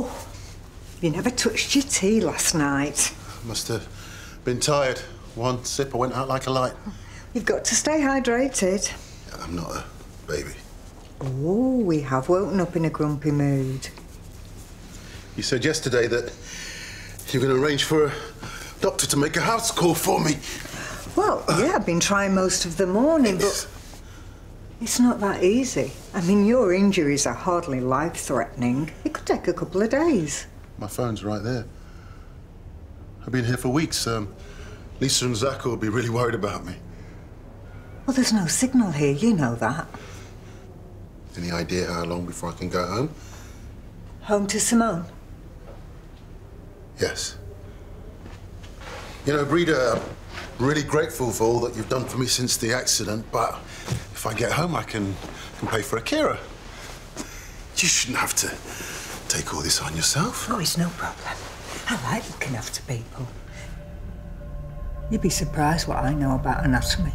Oh, you never touched your tea last night. Must have been tired. One sip, I went out like a light. You've got to stay hydrated. I'm not a baby. Oh, we have woken up in a grumpy mood. You said yesterday that you're going to arrange for a doctor to make a house call for me. Well, yeah, I've been trying most of the morning, but it's not that easy. I mean, your injuries are hardly life-threatening. It could take a couple of days. My phone's right there. I've been here for weeks. Um, Lisa and Zack will be really worried about me. Well, there's no signal here, you know that. Any idea how long before I can go home? Home to Simone? Yes. You know, Breda, I'm really grateful for all that you've done for me since the accident, but if I get home, I can, can pay for Akira. You shouldn't have to take all this on yourself. Oh, it's no problem. I like looking after people. You'd be surprised what I know about anatomy.